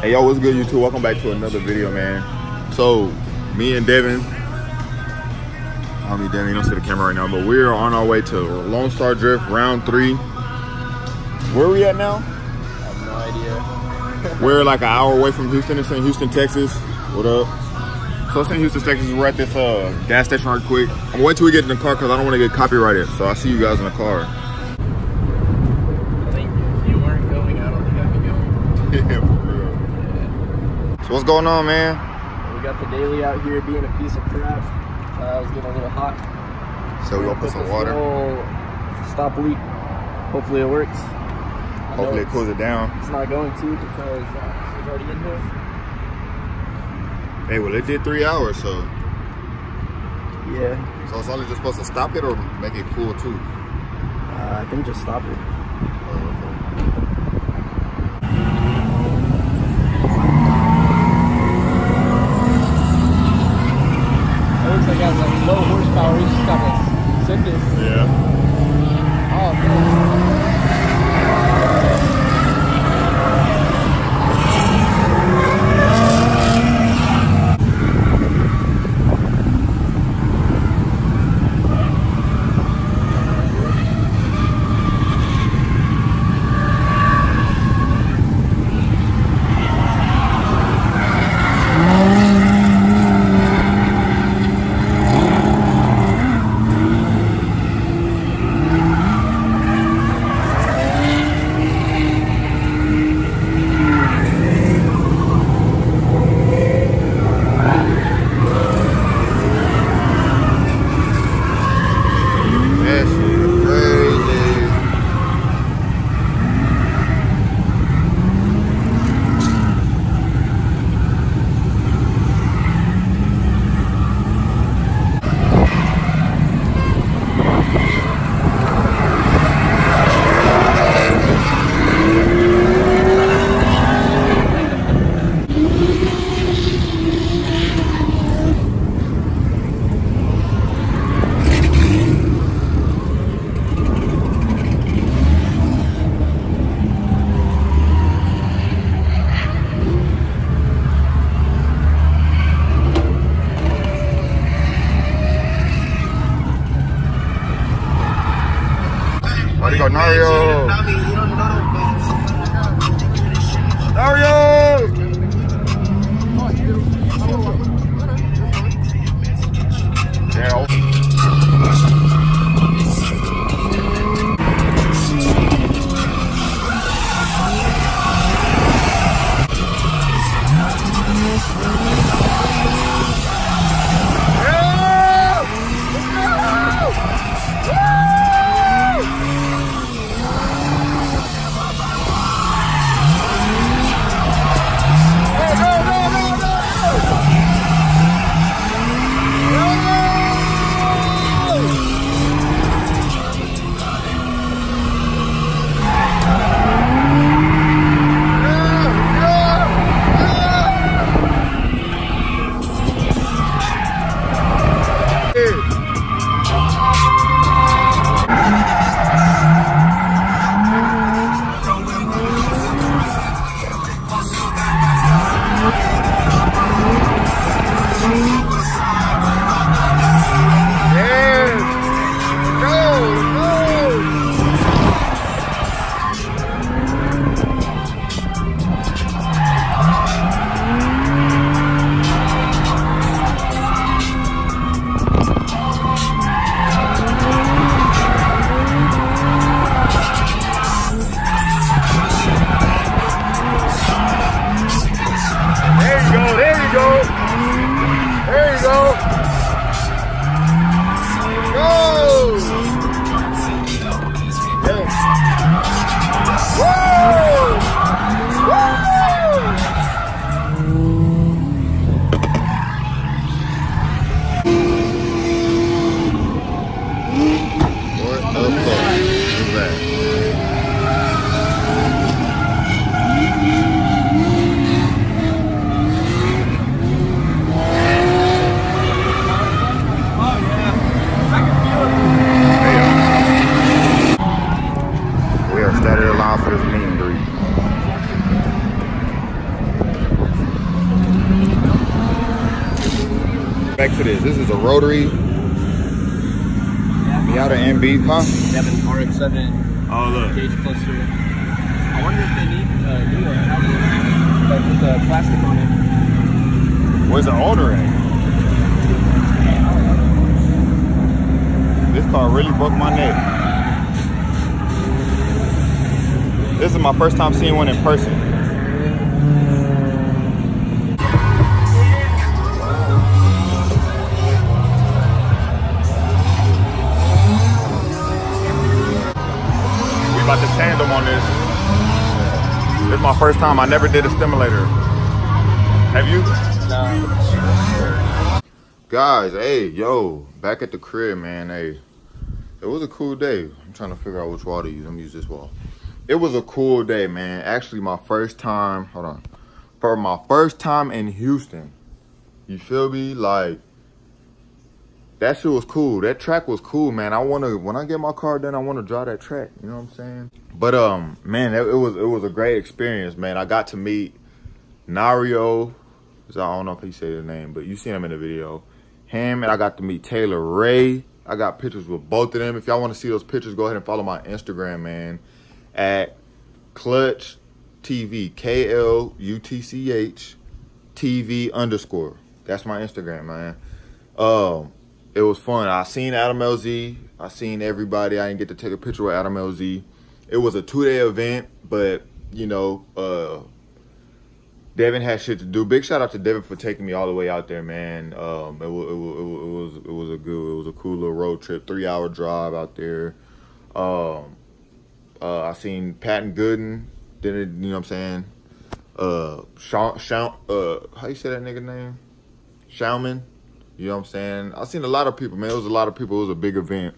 Hey yo, what's good YouTube? Welcome back to another video, man. So, me and Devin, I mean Devin, you don't see the camera right now, but we're on our way to Lone Star Drift round three. Where are we at now? I have no idea. We're like an hour away from Houston. It's in Houston, Texas. What up? So it's in Houston, Texas. We're at this uh, gas station right quick. I'm gonna wait till we get in the car because I don't want to get copyrighted. So I'll see you guys in the car. I think you weren't going, I don't think I'd be going. yeah, for real. So what's going on, man? We got the daily out here being a piece of crap. Uh, it was getting a little hot. So we're gonna put some water. Stop leak. Hopefully it works. I Hopefully it cools it down. It's not going to because uh, it's already in here. Hey, well it did three hours, so Yeah. so it's only just supposed to stop it or make it cool too. Uh, I think just stop. It go, Nario? Nario! back to this. This is a rotary Miata NB, huh? RX-7. Oh look. Gauge cluster. I wonder if they need a new uh, one like with the plastic on it. Where's the owner at? This car really broke my neck. This is my first time seeing one in person. We about to tandem on this. This is my first time. I never did a stimulator. Have you? No. Guys, hey, yo, back at the crib, man. Hey, it was a cool day. I'm trying to figure out which wall to use. I'm gonna use this wall. It was a cool day, man. Actually, my first time, hold on. For my first time in Houston. You feel me? Like, that shit was cool. That track was cool, man. I wanna, when I get my car done, I wanna drive that track. You know what I'm saying? But, um, man, it, it was, it was a great experience, man. I got to meet Nario. I don't know if he said his name, but you seen him in the video. Him and I got to meet Taylor Ray. I got pictures with both of them. If y'all want to see those pictures, go ahead and follow my Instagram, man, at Klutch TV, K L U T C H TV underscore. That's my Instagram, man. Um, it was fun. I seen Adam LZ. I seen everybody. I didn't get to take a picture with Adam LZ. It was a two day event, but you know, uh, Devin had shit to do. Big shout out to Devin for taking me all the way out there, man. Um, it, was, it, was, it was it was a good, it was a cool little road trip, three hour drive out there. Um, uh, I seen Patton Gooden, it, you know what I'm saying? Uh, Sean, Sean, uh, how you say that nigga name? Shauman, you know what I'm saying? I seen a lot of people, man. It was a lot of people. It was a big event.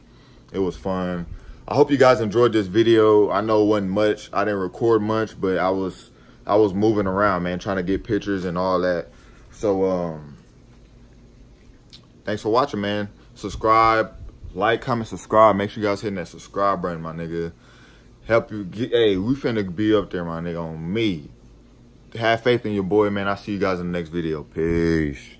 It was fun. I hope you guys enjoyed this video. I know it wasn't much. I didn't record much, but I was I was moving around, man, trying to get pictures and all that. So, um, thanks for watching, man. Subscribe, like, comment, subscribe. Make sure you guys hitting that subscribe button, my nigga. Help you get, hey, we finna be up there, my nigga, on me. Have faith in your boy, man. I'll see you guys in the next video. Peace.